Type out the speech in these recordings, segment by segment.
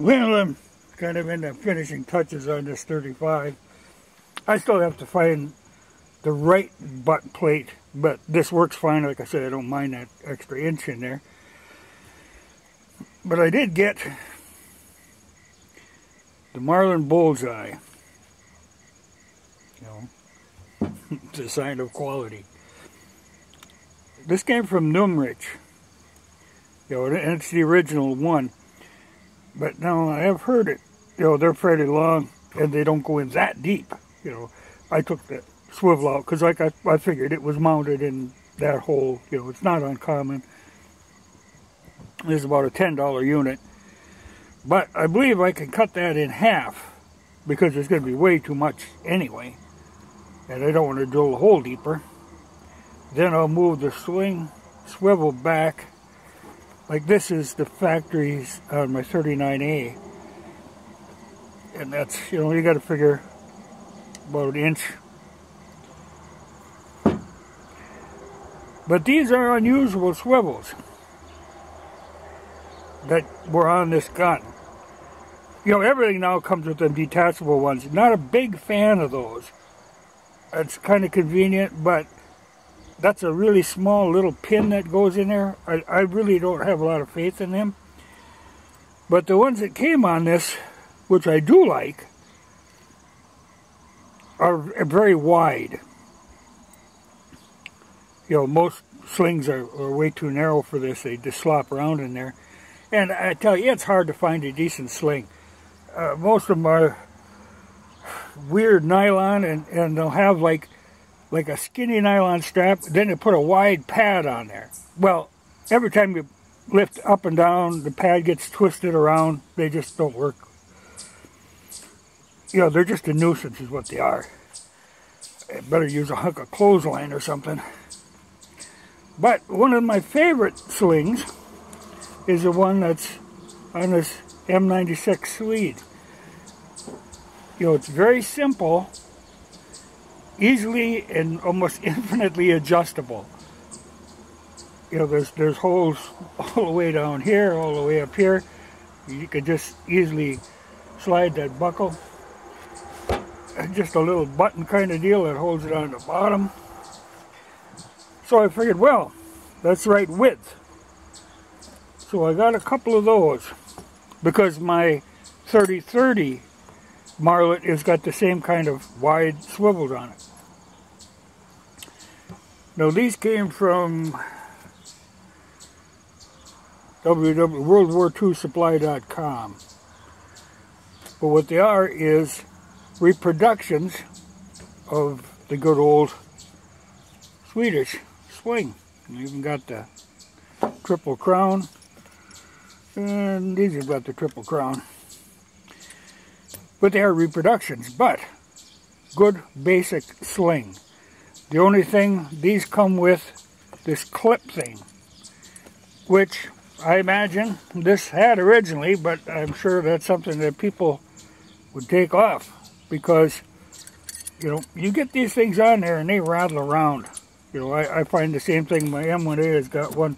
Well, I'm kind of in the finishing touches on this 35. I still have to find the right butt plate, but this works fine. Like I said, I don't mind that extra inch in there. But I did get the Marlin Bullseye. You know, it's a sign of quality. This came from Numrich. You know, and it's the original one. But now I have heard it. You know, they're fairly long and they don't go in that deep. You know, I took the swivel out because like I, I figured it was mounted in that hole. You know, it's not uncommon. It's about a $10 unit. But I believe I can cut that in half because it's going to be way too much anyway. And I don't want to drill a hole deeper. Then I'll move the swing swivel back like this is the factories on my 39A. And that's, you know, you got to figure about an inch. But these are unusual swivels that were on this gun. You know, everything now comes with them detachable ones. Not a big fan of those. It's kind of convenient, but that's a really small little pin that goes in there. I, I really don't have a lot of faith in them. But the ones that came on this, which I do like, are very wide. You know, most slings are, are way too narrow for this. They just slop around in there. And I tell you, it's hard to find a decent sling. Uh, most of them are weird nylon, and, and they'll have like like a skinny nylon strap, then they put a wide pad on there. Well, every time you lift up and down, the pad gets twisted around. They just don't work. You know, they're just a nuisance is what they are. better use a hunk of clothesline or something. But one of my favorite slings is the one that's on this M96 Swede. You know, it's very simple easily and almost infinitely adjustable. You know, there's there's holes all the way down here, all the way up here. You could just easily slide that buckle. Just a little button kind of deal that holds it on the bottom. So I figured, well, that's right width. So I got a couple of those because my 3030 Marlin has got the same kind of wide swivels on it. Now these came from www.worldwar2supply.com. But what they are is reproductions of the good old Swedish swing. Even got the triple crown. And these have got the triple crown. But they are reproductions, but good basic sling. The only thing, these come with this clip thing, which I imagine this had originally, but I'm sure that's something that people would take off because, you know, you get these things on there and they rattle around. You know, I, I find the same thing, my M1A has got one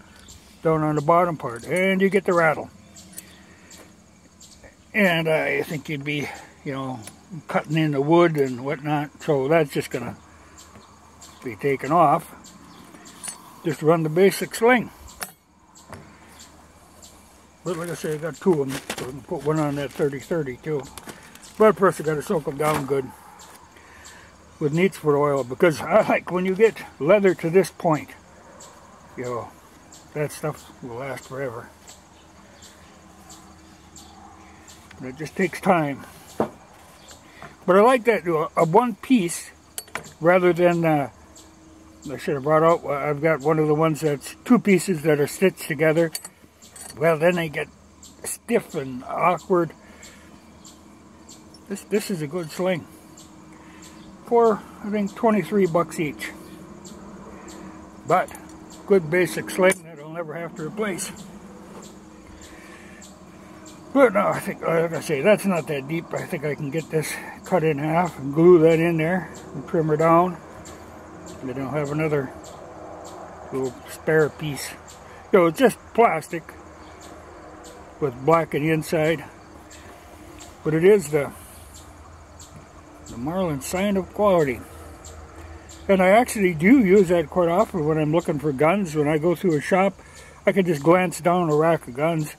down on the bottom part, and you get the rattle. And I think you'd be, you know, cutting in the wood and whatnot, so that's just going to be taken off. Just run the basic sling. But like I say, I got two of them, so I can put one on that 30-30 too. But first I got to soak them down good with neat's foot oil because I like when you get leather to this point, you know, that stuff will last forever. But it just takes time. But I like that, a one piece rather than uh, I should have brought out, I've got one of the ones that's two pieces that are stitched together. Well, then they get stiff and awkward. This this is a good sling. For, I think, 23 bucks each. But, good basic sling that I'll never have to replace. But no, I think, uh, like I say, that's not that deep. I think I can get this cut in half and glue that in there and trim her down. They don't have another little spare piece. You know, it's just plastic with black on the inside. But it is the the Marlin sign of quality. And I actually do use that quite often when I'm looking for guns. When I go through a shop, I can just glance down a rack of guns.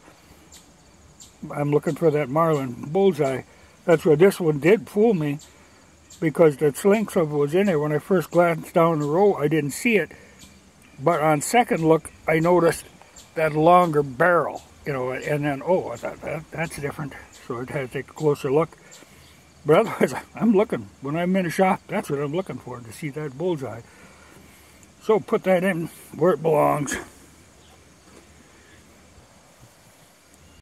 I'm looking for that Marlin bullseye. That's where this one did fool me because the slinks of it was in there. When I first glanced down the row, I didn't see it. But on second look, I noticed that longer barrel, you know, and then, oh, I thought, that, that's different. So I had to take a closer look. But otherwise, I'm looking. When I'm in a shop, that's what I'm looking for, to see that bullseye. So put that in where it belongs.